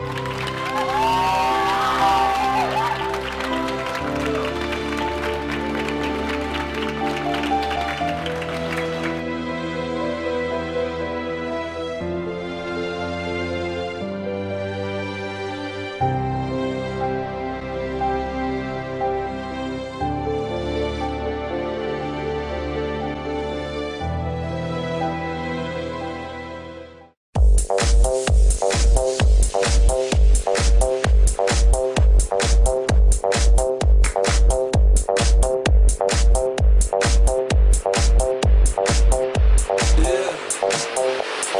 Thank you.